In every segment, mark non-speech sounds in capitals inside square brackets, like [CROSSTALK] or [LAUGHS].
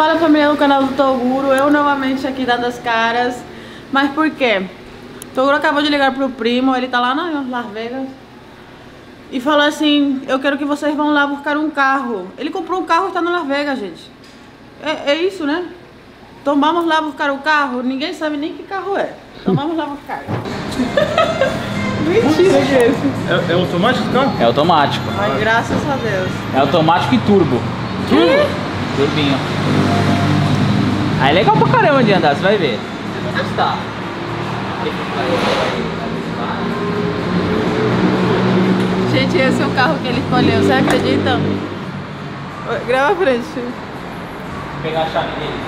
Fala família do canal do Toguro, eu novamente aqui dando as caras. Mas por quê? Toguro acabou de ligar pro primo, ele tá lá na Las Vegas. E falou assim, eu quero que vocês vão lá buscar um carro. Ele comprou um carro e tá na Las Vegas, gente. É, é isso, né? Então vamos lá buscar o carro. Ninguém sabe nem que carro é. Então vamos lá buscar. [LAUGHS] Mentira que é esse. É, é automático o carro? É automático. Mas graças a Deus. É automático e turbo. Que? Turbinho. Aí é legal pra caramba de andar, você vai ver. Você vai gostar. Gente, esse é o carro que ele escolheu, você acredita? Grava a frente. Vou pegar a chave dele.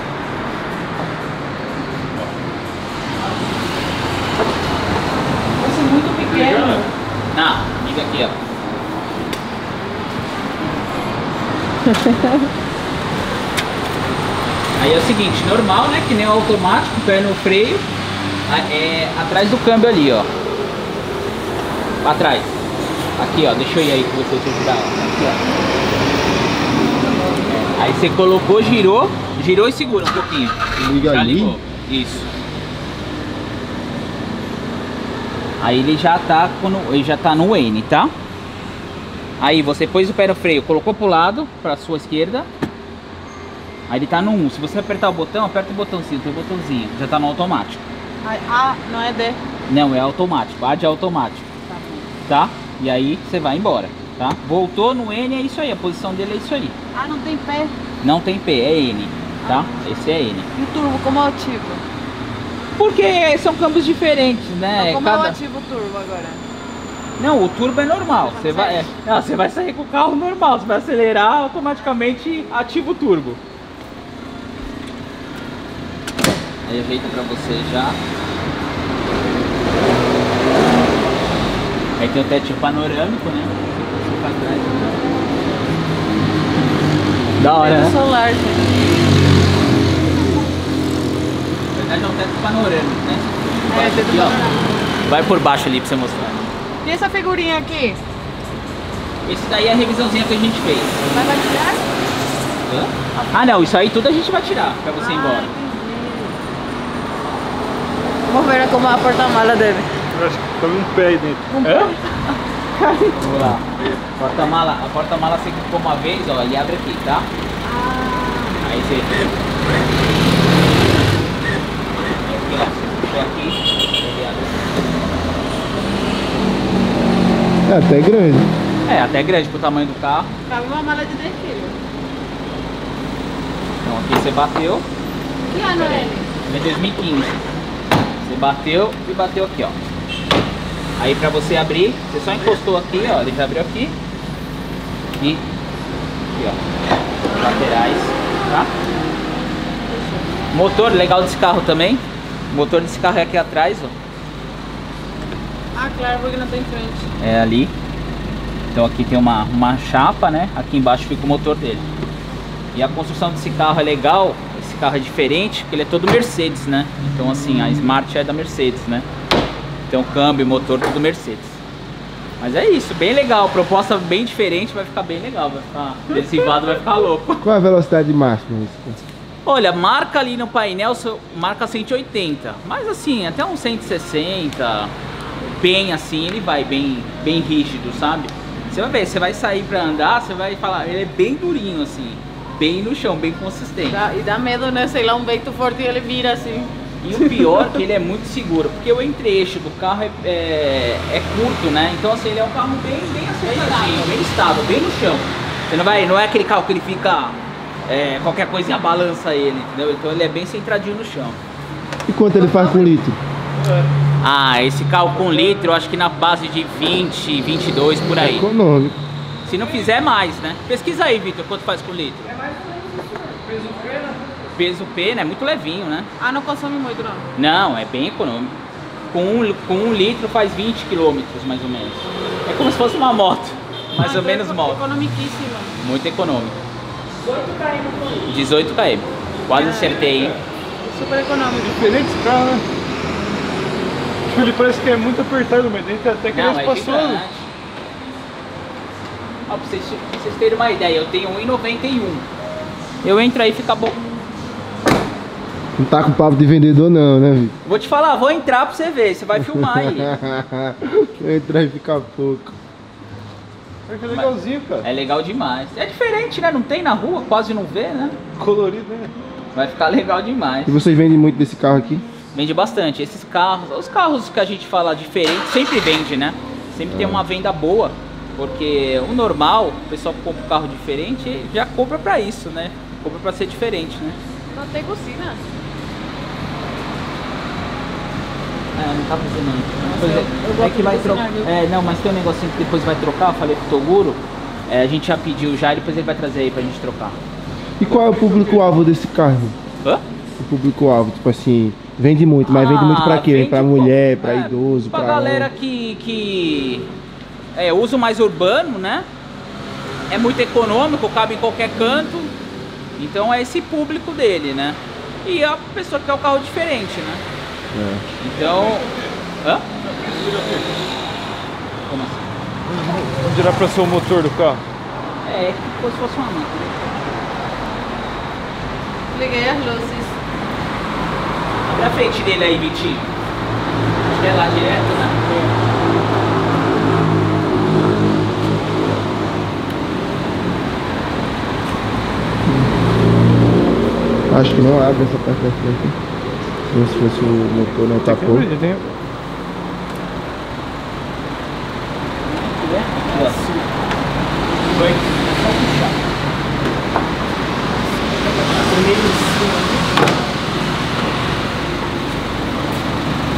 Esse é muito pequeno. Não, liga aqui, ó. [LAUGHS] Aí é o seguinte, normal, né? Que nem o automático, pé no freio, é atrás do câmbio ali, ó. Pra trás. Aqui, ó, deixa eu ir aí que você ó. Aqui, ó. Aí você colocou, girou, girou e segura um pouquinho. Liga Já ali? ligou. Isso. Aí ele já tá quando ele já tá no N, tá? Aí você pôs o pé no freio, colocou pro lado, pra sua esquerda. Aí ele tá no 1. Se você apertar o botão, aperta o botãozinho, tem o botãozinho, já tá no automático. Ah, não é D. Não, é automático, A de automático, Tá tá? E aí você vai embora, tá? Voltou no N, é isso aí, a posição dele é isso aí. Ah, não tem pé. Não tem P, é N, tá? Esse é N. E o turbo, como eu ativo? Porque são câmbios diferentes, né? Como eu Cada- ativo o turbo agora? Não, o turbo é normal. Você vai, é, não, você vai sair com o carro normal. Você vai acelerar, automaticamente ativa o turbo. Aí ajeita pra você já. Aí tem o teto panorâmico, né? Você pra trás. Da hora, Teto né? solar, gente. Na verdade é um teto panorâmico, né? É, teto Aqui, ó. panorâmico. Vai por baixo ali pra você mostrar. E essa figurinha aqui? Esse daí é a revisãozinha que a gente fez. Vai vai tirar? Hã? Ah não, isso aí tudo a gente vai tirar pra você ir Ah, embora. Vamos ver como é a porta-mala dele. Eu acho que cabe um pé aí dentro. [LAUGHS] Vamos lá. Porta-mala, a porta-mala você clicou uma vez, ó, ele abre aqui, tá? Ah, Aí você. Aqui, ó, você puxou aqui, ele abre. É até grande. É, até grande pro tamanho do carro. cabe uma mala de 10 quilos. Então aqui você bateu, Que ano é ele? é 2015. Você bateu e bateu aqui, ó. Aí pra você abrir, você só encostou aqui, ó, ele já abriu aqui. E aqui, ó. Laterais, tá? Motor legal desse carro também. O motor desse carro é aqui atrás, ó. Ah, claro, porque não tem frente. É ali. Então aqui tem uma, uma chapa, né? Aqui embaixo fica o motor dele. E a construção desse carro é legal. Carro é diferente, porque ele é todo Mercedes, né? Então assim, a Smart é da Mercedes, né? Então câmbio, motor, tudo Mercedes. Mas é isso, bem legal. Proposta bem diferente, vai ficar bem legal. Vai ficar adesivado, vai ficar louco. [LAUGHS] Qual a velocidade máxima? Olha, marca ali no painel, marca 180. Mas assim, até uns 160, bem assim, ele vai bem, bem rígido, sabe? Você vai ver, você vai sair pra andar, você vai falar, ele é bem durinho assim, bem no chão, bem consistente. Dá- e dá medo, né? Sei lá, um vento forte e ele vira assim. E o pior é que [LAUGHS] ele é muito seguro, porque o entre-eixo do carro é, é, é curto, né? Então assim, ele é um carro bem, bem acertadinho, bem estável, bem no chão. Você não vai, não é aquele carro que ele fica é, qualquer coisinha balança ele, entendeu? Então ele é bem centradinho no chão. E quanto ele faz com litro? Ah, esse carro com litro, eu acho que na base de 20, 22 por aí. Econômico. Se não fizer mais, né? Pesquisa aí, Vitor, quanto faz com litro. Peso P, né? Muito levinho, né? Ah, não consome muito, não. Não, é bem econômico. Com um, com um litro faz 20 quilômetros, mais ou menos. É como se fosse uma moto. Mais Ah, ou então menos é moto. Economiquíssima. Muito econômico. 18 km. Quase acertei, hein? Super econômico. Diferente esse carro, né? Tipo, ele parece que é muito apertado, mas dentro até que Não, ele é é espaçoso. gigante. Ó, pra vocês, pra vocês terem uma ideia, eu tenho 1,91. Eu entro aí e fica bom. Não tá com papo de vendedor não, né, Vitor? Vou te falar, vou entrar pra você ver, você vai filmar aí. [LAUGHS] Entrar e ficar pouco. É legalzinho, cara. É legal demais. É diferente, né? Não tem na rua, quase não vê, né? Colorido, né? Vai ficar legal demais. E vocês vendem muito desse carro aqui? Vende bastante. Esses carros, os carros que a gente fala diferente, sempre vende, né? Sempre tem uma venda boa. Porque o normal, o pessoal que compra um carro diferente, já compra pra isso, né? Compra pra ser diferente, né? Não tem cocina. É, não tá funcionando. Eu- é, é que vai trocar. É, não, mas tem um negocinho que depois vai trocar, eu falei pro Toguro. É, a gente já pediu já, e depois ele vai trazer aí pra gente trocar. E qual é o público-alvo desse carro? Hã? O público-alvo, tipo assim, vende muito, mas vende muito pra Ah, quê? vende Pra mulher, pra é, idoso, pra, pra... galera homem? que, que é, usa o mais urbano, né? É muito econômico, cabe em qualquer canto. Então é esse público dele, né? E a pessoa que quer o carro diferente, né? É. Então. Hã? Como assim? Vamos virar pra ser o motor do carro. É, é como se fosse uma máquina. Liguei as luzes. Abre a frente dele aí, Vitinho. Acho que é lá direto, né? Acho que não abre essa parte da frente. Se fosse o motor não tá tapou. É.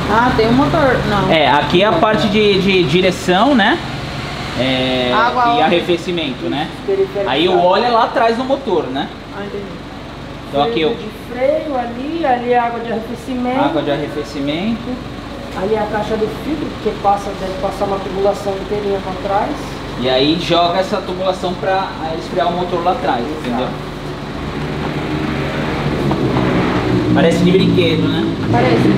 Ah, tem um motor. Não. É, aqui é a parte de, de direção, né? É, Água, e arrefecimento, né? Aí o óleo é lá atrás no motor, né? Ah, entendi. Então aqui o de freio ali, ali é água de arrefecimento, água de arrefecimento. ali é a caixa do filtro, que passa, deve passar uma tubulação inteirinha para trás. E aí joga essa tubulação pra ah, esfriar o motor lá atrás, entendeu? Parece de brinquedo, né? Parece.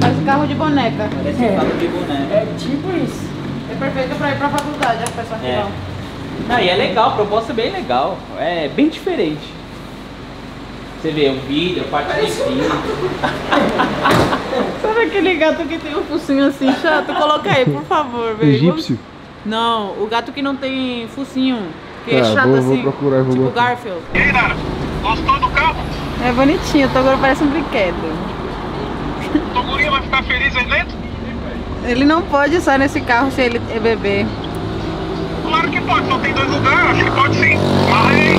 Parece carro de boneca. Parece É. carro de boneco. É tipo isso. É perfeito pra ir pra faculdade, as pessoas que É. vão. Não, e é legal, a proposta é bem legal. É bem diferente. Você vê o vidro, a parte de cima. [LAUGHS] Sabe aquele gato que tem um focinho assim chato? Coloca aí, por favor, velho. Egípcio? Não, o gato que não tem focinho. Que é Tá, chato vou- assim. vou procurar, vou tipo botar. Garfield. E aí, Nara? Gostou do carro? É bonitinho, o Toguro parece um brinquedo. O Togurinha vai ficar feliz aí dentro? Ele não pode sair nesse carro se ele é bebê. Claro que pode, só tem dois lugares, acho que pode sim. Aí.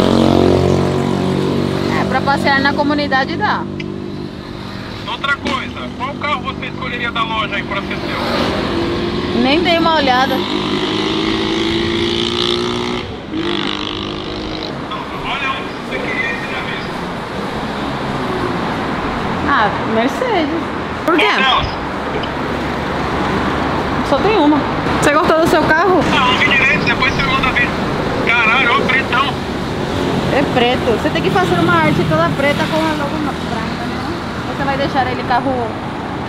É, pra passear na comunidade dá. Outra coisa, qual carro você escolheria da loja aí pra ser seu? Nem dei uma olhada. Ah, Mercedes. Por quê? Só tem uma. Você gostou do seu carro? Ah, não direito, depois você manda ver. Caralho, ó pretão. É preto. Você tem que fazer uma arte toda preta com a logo branca, não? Você vai deixar ele carro,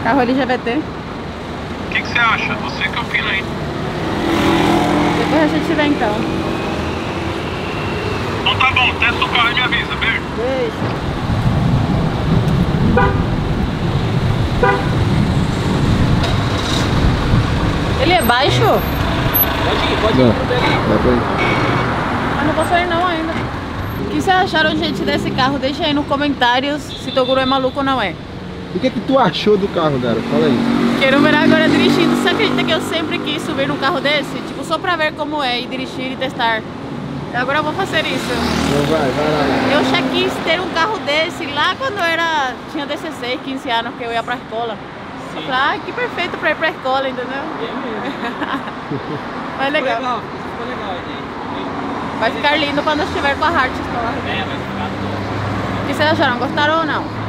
carro LGBT? O que, que você acha? Você que opina aí. Depois a gente vê então. Então tá bom, testa o carro e me avisa, beijo. Beijo. Ele é baixo? Pode ir, pode ir. Não. Mas não posso ir não ainda. O que vocês acharam, gente, desse carro? Deixa aí nos comentários se Toguro é maluco ou não é. O que é que tu achou do carro, Dara? Fala aí. Quero ver agora dirigindo. Você acredita que eu sempre quis subir num carro desse? Tipo, só pra ver como é e dirigir e testar. Agora eu vou fazer isso. Então vai, vai lá. Eu já quis ter um carro desse lá quando eu era, tinha 16, 15 anos que eu ia pra escola. Eu falei, ai, que perfeito pra ir pra escola, entendeu? [LAUGHS] Mas legal. Ficou legal, ficou legal, gente. Vai ficar lindo quando estiver com a Heart Store. É, vai ficar top. O que vocês acharam? Gostaram ou não?